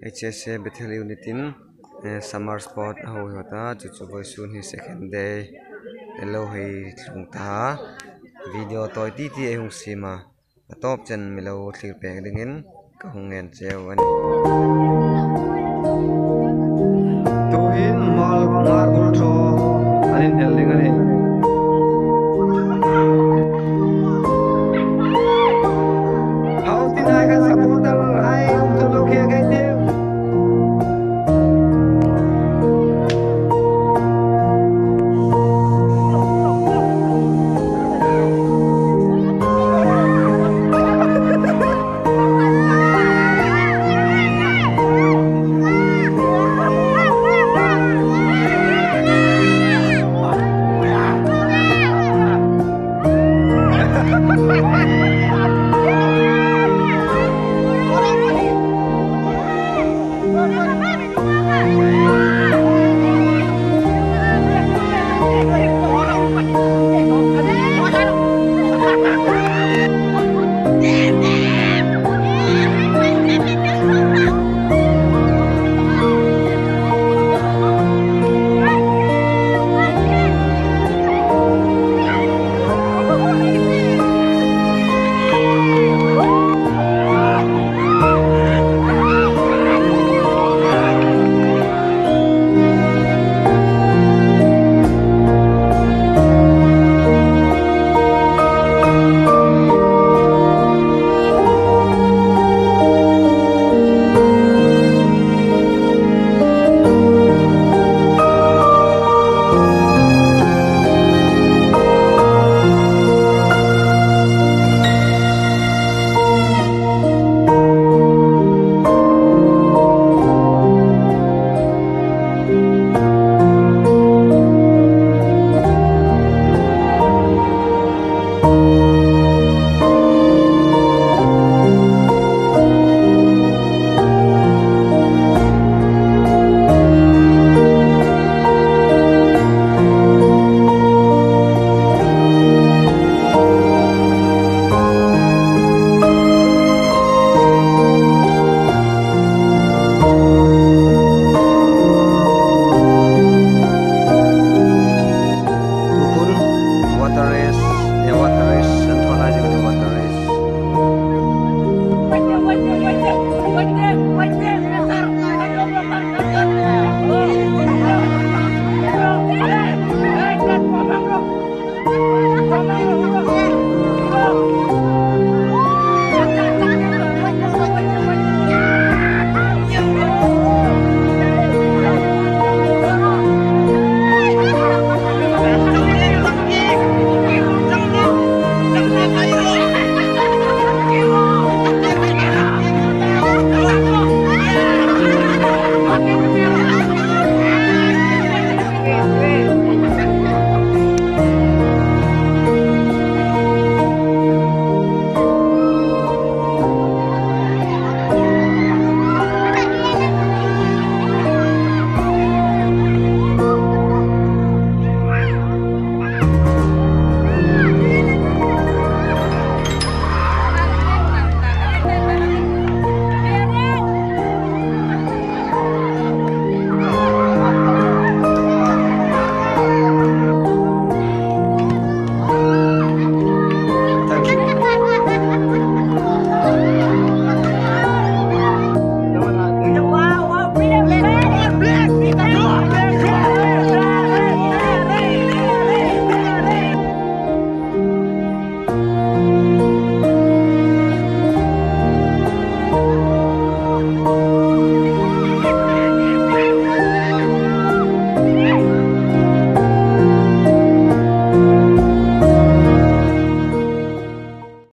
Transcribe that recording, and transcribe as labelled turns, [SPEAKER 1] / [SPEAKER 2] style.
[SPEAKER 1] HSA Bethel Unit in eh, summer sport ho hota chu chu voi sun hi second day hello hi thlung ta. Video toy ti ti e hung sima top chen milo thlir pek dingin ka hung ngen cheu ani